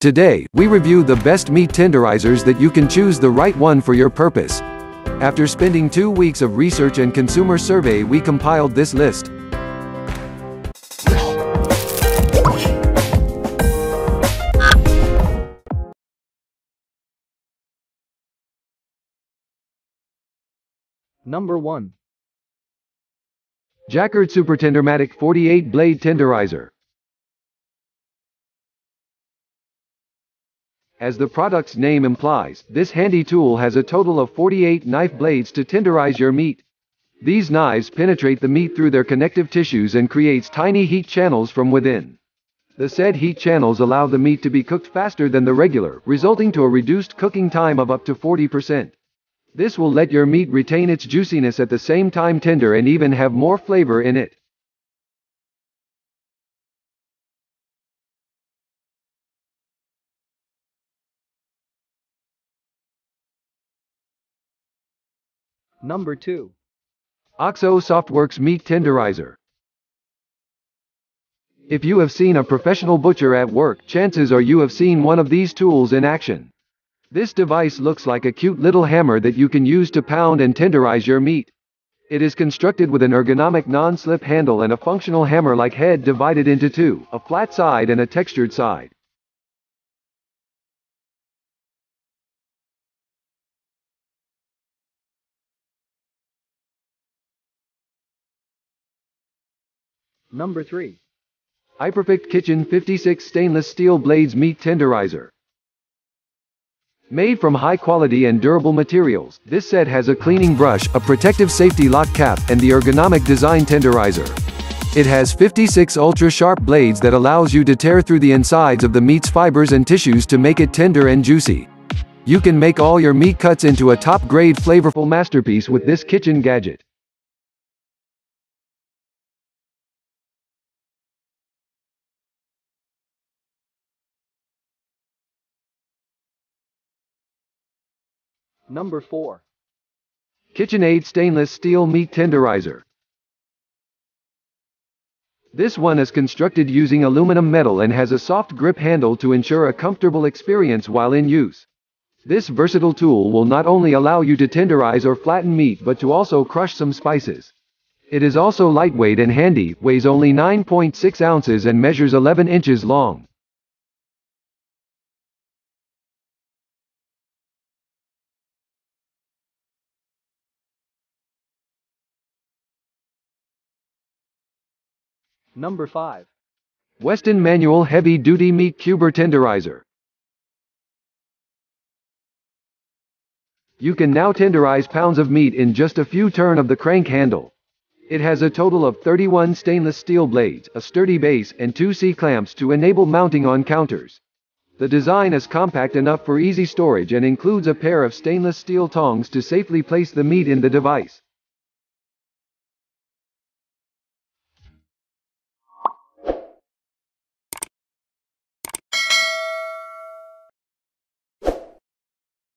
Today, we review the best meat tenderizers that you can choose the right one for your purpose. After spending two weeks of research and consumer survey we compiled this list. Number 1. Jacquard Super Tendermatic 48 Blade Tenderizer. As the product's name implies, this handy tool has a total of 48 knife blades to tenderize your meat. These knives penetrate the meat through their connective tissues and creates tiny heat channels from within. The said heat channels allow the meat to be cooked faster than the regular, resulting to a reduced cooking time of up to 40%. This will let your meat retain its juiciness at the same time tender and even have more flavor in it. Number 2. OXO Softworks Meat Tenderizer. If you have seen a professional butcher at work, chances are you have seen one of these tools in action. This device looks like a cute little hammer that you can use to pound and tenderize your meat. It is constructed with an ergonomic non-slip handle and a functional hammer-like head divided into two, a flat side and a textured side. Number 3. iPerfect Kitchen 56 Stainless Steel Blades Meat Tenderizer. Made from high quality and durable materials, this set has a cleaning brush, a protective safety lock cap, and the ergonomic design tenderizer. It has 56 ultra-sharp blades that allows you to tear through the insides of the meat's fibers and tissues to make it tender and juicy. You can make all your meat cuts into a top-grade flavorful masterpiece with this kitchen gadget. Number 4. KitchenAid Stainless Steel Meat Tenderizer. This one is constructed using aluminum metal and has a soft grip handle to ensure a comfortable experience while in use. This versatile tool will not only allow you to tenderize or flatten meat but to also crush some spices. It is also lightweight and handy, weighs only 9.6 ounces and measures 11 inches long. Number 5. Weston Manual Heavy Duty Meat Cuber Tenderizer. You can now tenderize pounds of meat in just a few turn of the crank handle. It has a total of 31 stainless steel blades, a sturdy base, and two C-clamps to enable mounting on counters. The design is compact enough for easy storage and includes a pair of stainless steel tongs to safely place the meat in the device.